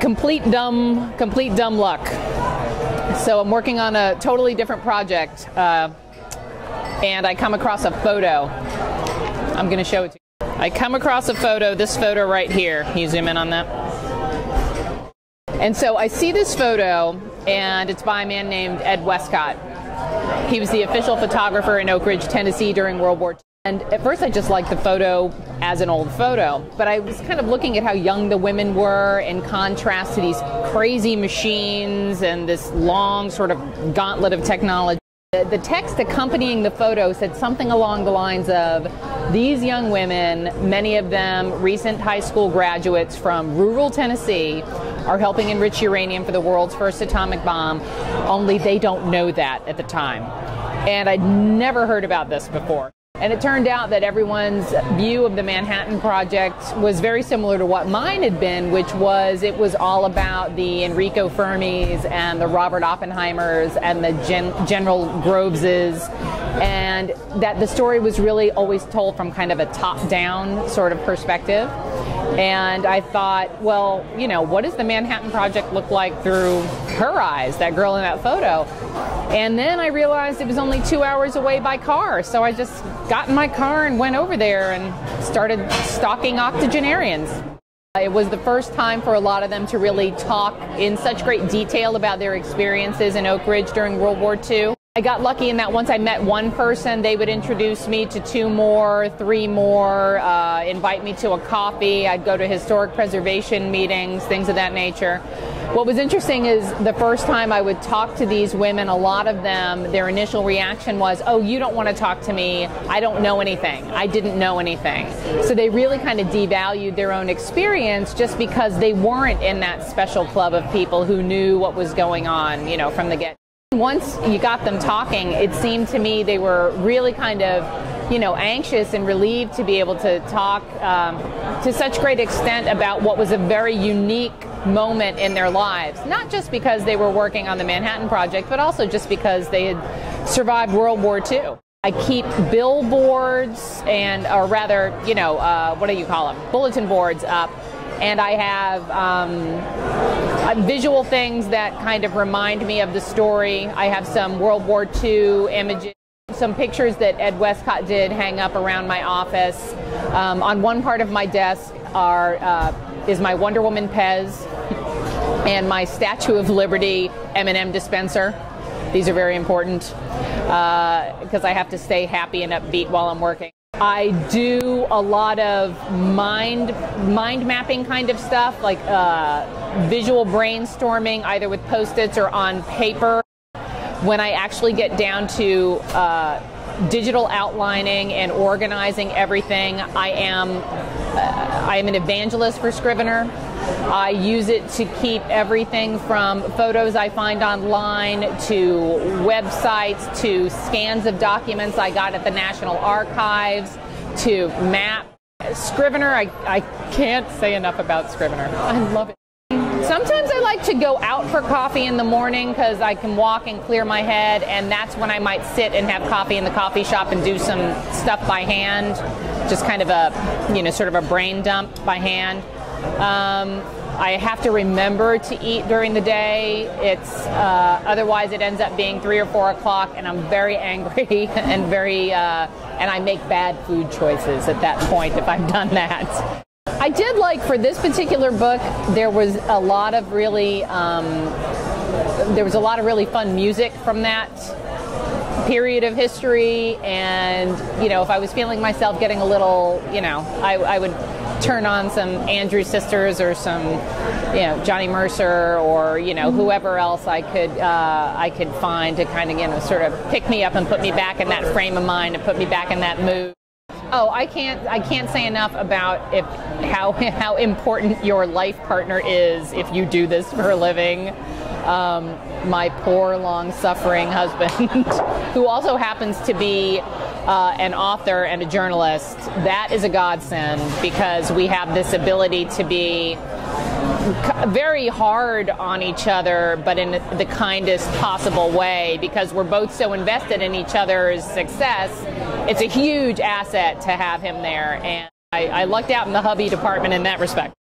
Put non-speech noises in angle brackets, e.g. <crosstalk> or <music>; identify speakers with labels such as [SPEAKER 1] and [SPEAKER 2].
[SPEAKER 1] complete dumb, complete dumb luck. So I'm working on a totally different project, uh, and I come across a photo. I'm going to show it to you. I come across a photo, this photo right here. Can you zoom in on that? And so I see this photo, and it's by a man named Ed Westcott. He was the official photographer in Oak Ridge, Tennessee during World War II. And at first, I just liked the photo as an old photo, but I was kind of looking at how young the women were in contrast to these crazy machines and this long sort of gauntlet of technology. The text accompanying the photo said something along the lines of These young women, many of them recent high school graduates from rural Tennessee, are helping enrich uranium for the world's first atomic bomb, only they don't know that at the time. And I'd never heard about this before. And it turned out that everyone's view of the Manhattan Project was very similar to what mine had been, which was it was all about the Enrico Fermis and the Robert Oppenheimers and the Gen- General Groveses, and that the story was really always told from kind of a top down sort of perspective. And I thought, well, you know, what does the Manhattan Project look like through her eyes, that girl in that photo? And then I realized it was only two hours away by car. So I just got in my car and went over there and started stalking octogenarians. It was the first time for a lot of them to really talk in such great detail about their experiences in Oak Ridge during World War II. I got lucky in that once I met one person, they would introduce me to two more, three more, uh, invite me to a coffee. I'd go to historic preservation meetings, things of that nature. What was interesting is the first time I would talk to these women, a lot of them, their initial reaction was, Oh, you don't want to talk to me. I don't know anything. I didn't know anything. So they really kind of devalued their own experience just because they weren't in that special club of people who knew what was going on, you know, from the get. Once you got them talking, it seemed to me they were really kind of, you know, anxious and relieved to be able to talk um, to such great extent about what was a very unique moment in their lives. Not just because they were working on the Manhattan Project, but also just because they had survived World War II. I keep billboards and, or rather, you know, uh, what do you call them? Bulletin boards up. And I have um, visual things that kind of remind me of the story. I have some World War II images. Some pictures that Ed Westcott did hang up around my office. Um, on one part of my desk are uh, is my Wonder Woman Pez and my Statue of Liberty M&M dispenser. These are very important because uh, I have to stay happy and upbeat while I'm working. I do a lot of mind mind mapping kind of stuff, like uh, visual brainstorming, either with post-its or on paper. When I actually get down to uh, digital outlining and organizing everything, I am uh, I am an evangelist for Scrivener. I use it to keep everything from photos I find online to websites to scans of documents I got at the National Archives to map. Scrivener, I, I can't say enough about Scrivener. I love it. Sometimes I like to go out for coffee in the morning because I can walk and clear my head, and that's when I might sit and have coffee in the coffee shop and do some stuff by hand, just kind of a, you know, sort of a brain dump by hand. Um, I have to remember to eat during the day. It's uh, otherwise it ends up being three or four o'clock, and I'm very angry <laughs> and very uh, and I make bad food choices at that point if I've done that. I did like for this particular book. There was a lot of really um, there was a lot of really fun music from that period of history and you know if i was feeling myself getting a little you know i, I would turn on some Andrew Sisters or some, you know, Johnny Mercer or you know whoever else I could uh, I could find to kind of you know sort of pick me up and put me back in that frame of mind and put me back in that mood. Oh, I can't I can't say enough about if how how important your life partner is if you do this for a living. Um, my poor, long-suffering husband, <laughs> who also happens to be uh, an author and a journalist, that is a godsend because we have this ability to be very hard on each other, but in the kindest possible way because we're both so invested in each other's success. It's a huge asset to have him there, and I, I lucked out in the hubby department in that respect.